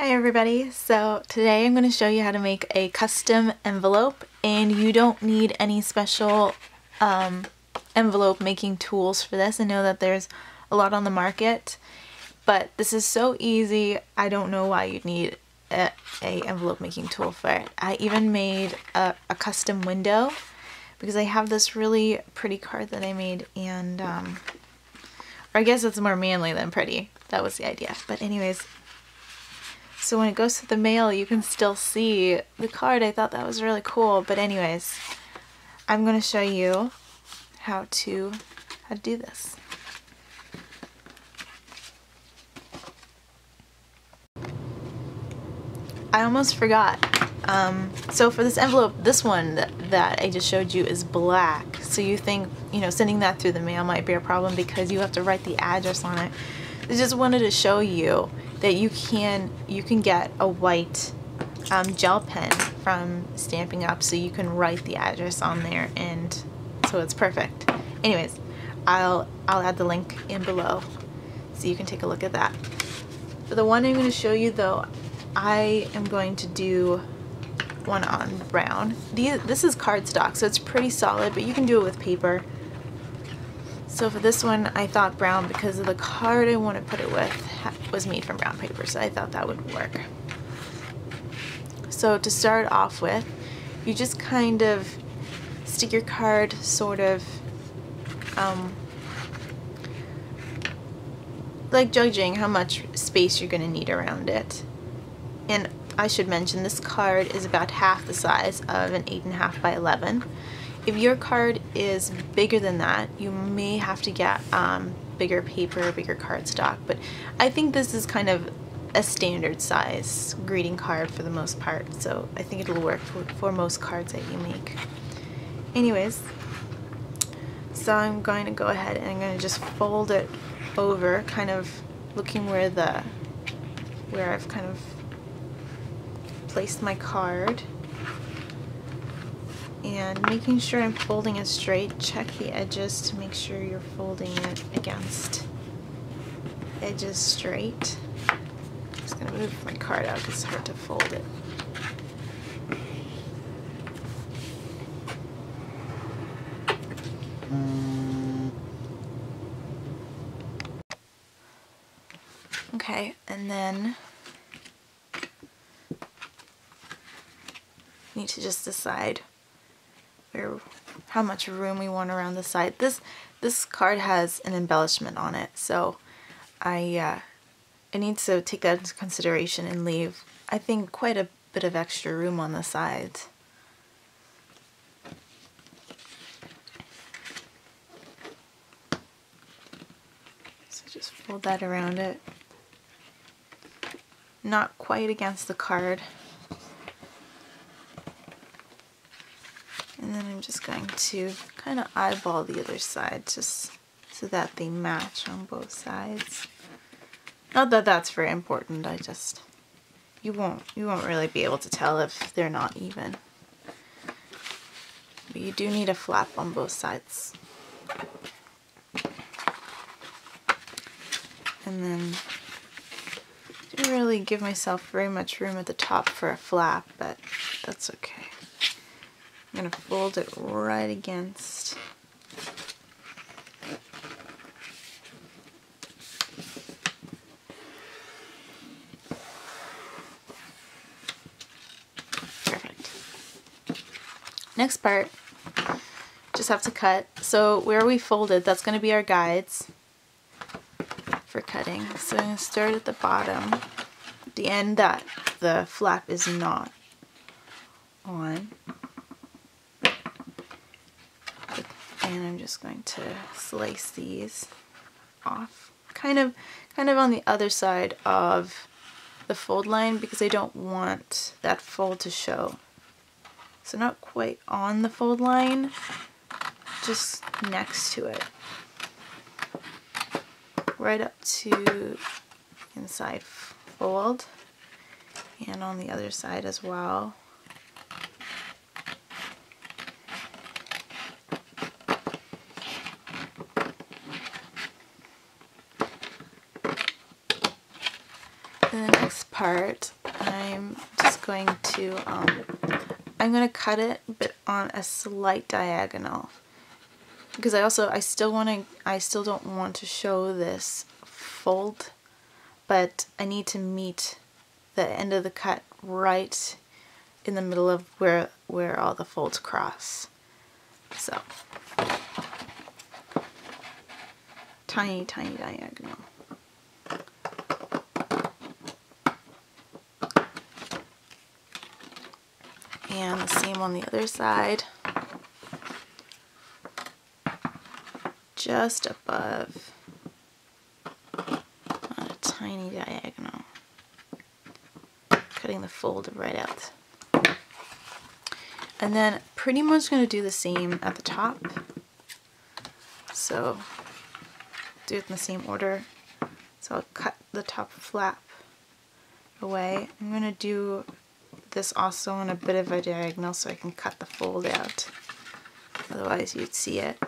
Hi everybody, so today I'm going to show you how to make a custom envelope and you don't need any special um, envelope making tools for this. I know that there's a lot on the market but this is so easy I don't know why you'd need a, a envelope making tool for it. I even made a, a, custom window because I have this really pretty card that I made and um, or I guess it's more manly than pretty. That was the idea. But anyways, so when it goes to the mail, you can still see the card. I thought that was really cool. But anyways, I'm going to show you how to how to do this. I almost forgot. Um, so for this envelope, this one that, that, I just showed you is black. So you think, you know, sending that through the mail might be a problem because you have to write the address on it. I just wanted to show you that you can you can get a white um, gel pen from Stampin' Up so you can write the address on there and so it's perfect. Anyways, I'll I'll add the link in below so you can take a look at that. For the one I'm going to show you though, I am going to do one on brown. This is cardstock so it's pretty solid but you can do it with paper. So for this one, I thought brown because of the card I want to put it with was made from brown paper, so I thought that would work. So to start off with, you just kind of stick your card sort of um, like judging how much space you're going to need around it. And I should mention this card is about half the size of an 8.5 by 11. If your card is bigger than that, you may have to get um, bigger paper, bigger cardstock, but I think this is kind of a standard size greeting card for the most part, so I think it'll work for, for most cards that you make. Anyways, so I'm going to go ahead and I'm going to just fold it over, kind of looking where the, where I've kind of placed my card and making sure I'm folding it straight check the edges to make sure you're folding it against edges straight. I'm just gonna move my card out because it's hard to fold it. Okay and then need to just decide where how much room we want around the side. This this card has an embellishment on it, so I uh, I need to take that into consideration and leave I think quite a bit of extra room on the sides. So just fold that around it. Not quite against the card. And then I'm just going to kind of eyeball the other side just so that they match on both sides. Not that that's very important, I just, you won't, you won't really be able to tell if they're not even. But you do need a flap on both sides. And then didn't really give myself very much room at the top for a flap, but that's okay. I'm going to fold it right against Perfect. Next part, just have to cut. So where we folded, that's going to be our guides for cutting. So I'm going to start at the bottom, the end that the flap is not on. And I'm just going to slice these off kind of kind of on the other side of the fold line because I don't want that fold to show. So not quite on the fold line just next to it. Right up to inside fold and on the other side as well the next part, I'm just going to, um, I'm going to cut it, but on a slight diagonal. Because I also, I still want to, I still don't want to show this fold, but I need to meet the end of the cut right in the middle of where, where all the folds cross. So, tiny, tiny diagonal. And the same on the other side. Just above on a tiny diagonal. Cutting the fold right out. And then pretty much going to do the same at the top. So do it in the same order. So I'll cut the top flap away. I'm going to do this also on a bit of a diagonal so I can cut the fold out. Otherwise you'd see it.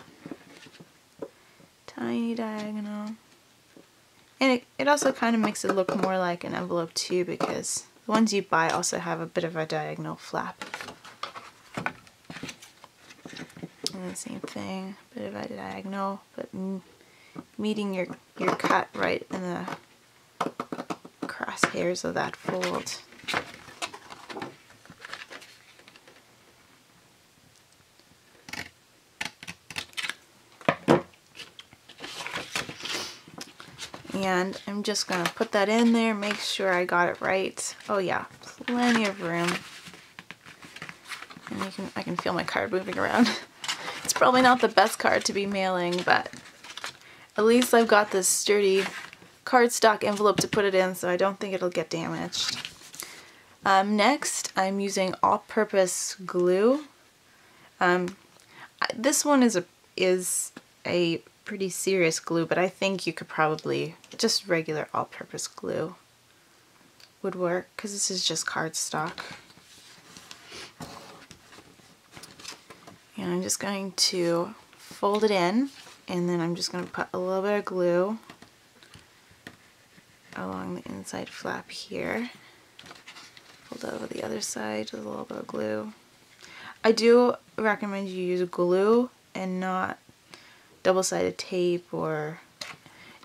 Tiny diagonal. And it, it also kind of makes it look more like an envelope too because the ones you buy also have a bit of a diagonal flap. And the same thing, bit of a diagonal, but meeting your, your cut right in the crosshairs of that fold. And I'm just going to put that in there, make sure I got it right. Oh yeah, plenty of room. And you can, I can feel my card moving around. it's probably not the best card to be mailing, but at least I've got this sturdy cardstock envelope to put it in so I don't think it'll get damaged. Um, next, I'm using all-purpose glue. Um, this one is a is a pretty serious glue, but I think you could probably just regular all-purpose glue would work because this is just cardstock. And I'm just going to fold it in and then I'm just going to put a little bit of glue along the inside flap here. Fold over the other side with a little bit of glue. I do recommend you use glue and not double-sided tape or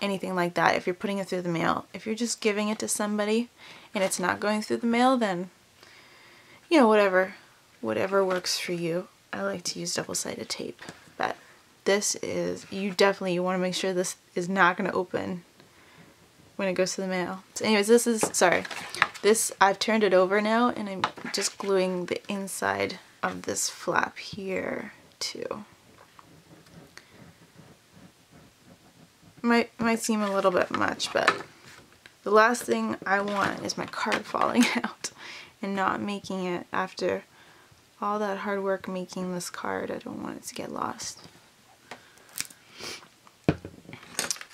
anything like that if you're putting it through the mail. If you're just giving it to somebody and it's not going through the mail, then, you know, whatever, whatever works for you. I like to use double-sided tape, but this is, you definitely, you want to make sure this is not going to open when it goes to the mail. So anyways, this is, sorry, this, I've turned it over now and I'm just gluing the inside of this flap here too. Might, might seem a little bit much, but the last thing I want is my card falling out and not making it after all that hard work making this card. I don't want it to get lost.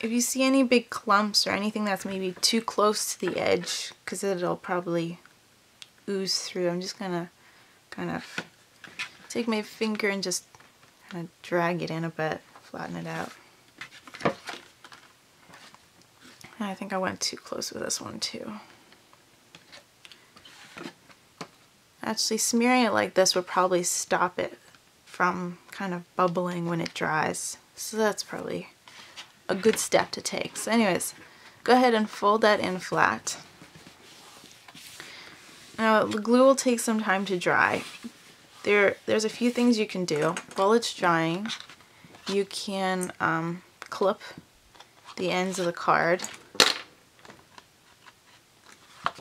If you see any big clumps or anything that's maybe too close to the edge, because it'll probably ooze through, I'm just gonna kind of take my finger and just kind of drag it in a bit, flatten it out. And I think I went too close with this one too. Actually, smearing it like this would probably stop it from kind of bubbling when it dries. So that's probably a good step to take. So anyways, go ahead and fold that in flat. Now the glue will take some time to dry. There, There's a few things you can do. While it's drying, you can um, clip the ends of the card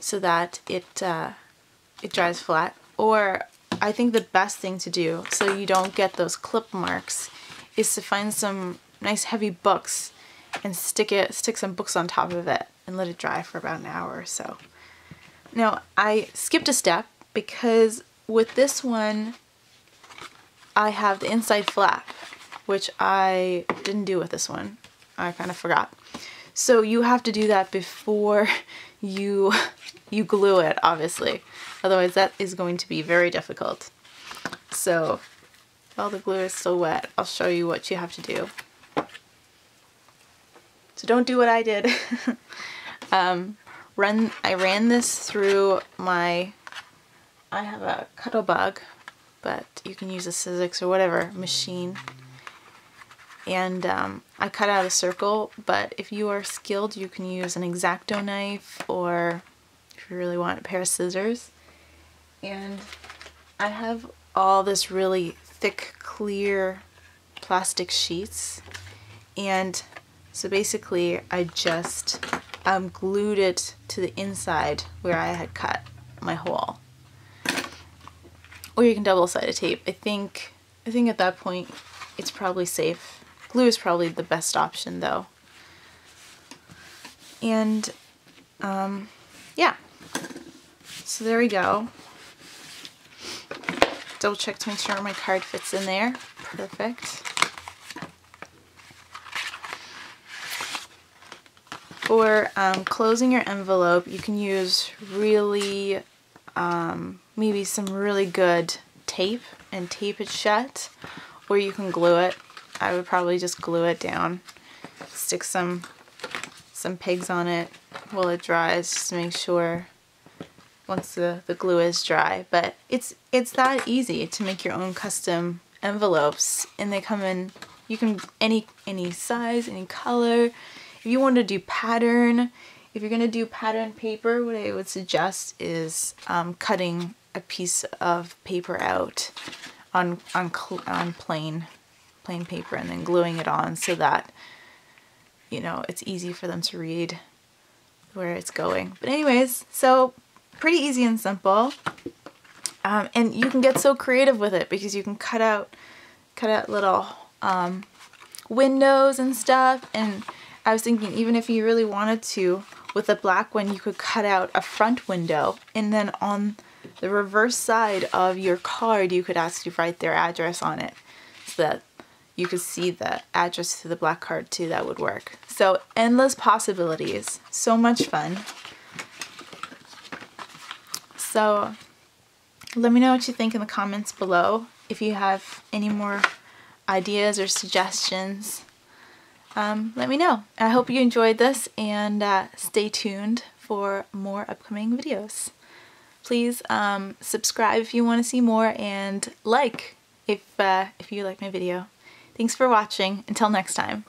so that it, uh, it dries flat. Or I think the best thing to do so you don't get those clip marks is to find some nice heavy books and stick it, stick some books on top of it and let it dry for about an hour or so. Now I skipped a step because with this one I have the inside flap which I didn't do with this one. I kind of forgot. So you have to do that before you you glue it obviously otherwise that is going to be very difficult. So while the glue is still wet I'll show you what you have to do. So don't do what I did. um, run I ran this through my I have a Cuttlebug but you can use a Sizzix or whatever machine and um, I cut out a circle but if you are skilled you can use an X-Acto knife or if you really want a pair of scissors. And I have all this really thick clear plastic sheets. And so basically I just um, glued it to the inside where I had cut my hole. Or you can double-sided tape. I think I think at that point it's probably safe Glue is probably the best option though. And um, yeah, so there we go. Double check to make sure my card fits in there. Perfect. For um, closing your envelope, you can use really, um, maybe some really good tape and tape it shut, or you can glue it. I would probably just glue it down, stick some some pegs on it while it dries just to make sure once the, the glue is dry. But it's it's that easy to make your own custom envelopes and they come in you can any any size, any color. If you want to do pattern, if you're gonna do pattern paper, what I would suggest is um, cutting a piece of paper out on on on plain plain paper and then gluing it on so that, you know, it's easy for them to read where it's going. But anyways, so pretty easy and simple. Um, and you can get so creative with it because you can cut out, cut out little um, windows and stuff. And I was thinking even if you really wanted to, with a black one, you could cut out a front window and then on the reverse side of your card, you could actually write their address on it so that you could see the address to the black card too, that would work. So endless possibilities, so much fun. So let me know what you think in the comments below. If you have any more ideas or suggestions, um, let me know. I hope you enjoyed this and uh, stay tuned for more upcoming videos. Please um, subscribe if you want to see more and like if, uh, if you like my video. Thanks for watching. Until next time.